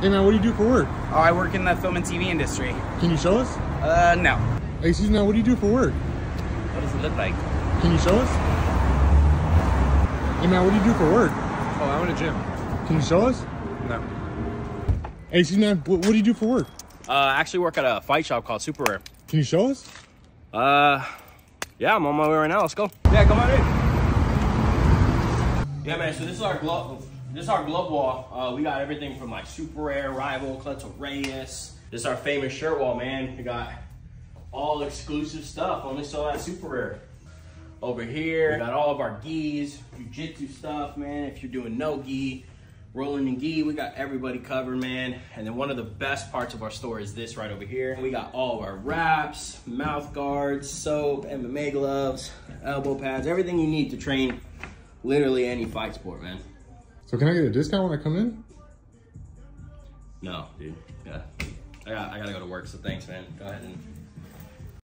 Hey man, what do you do for work? Oh, I work in the film and TV industry. Can you show us? Uh, no. Hey, excuse me, now, what do you do for work? What does it look like? Can you show us? Hey man, what do you do for work? Oh, I'm in a gym. Can you show us? No. Hey, excuse me, man, what, what do you do for work? Uh, I actually work at a fight shop called Superare. Can you show us? Uh, yeah, I'm on my way right now. Let's go. Yeah, come on in. Yeah, man. So this is our glove. This is our glove wall. Uh, we got everything from like Superare, Rival, Cleto Reyes. This is our famous shirt wall, man. We got all exclusive stuff. Only sold at Superare. Over here, we got all of our gis, jiu-jitsu stuff, man. If you're doing no gi, rolling in gi, we got everybody covered, man. And then one of the best parts of our store is this right over here. We got all of our wraps, mouth guards, soap, MMA gloves, elbow pads, everything you need to train literally any fight sport, man. So can I get a discount when I come in? No, dude. Yeah. I got I gotta go to work, so thanks, man. Go ahead and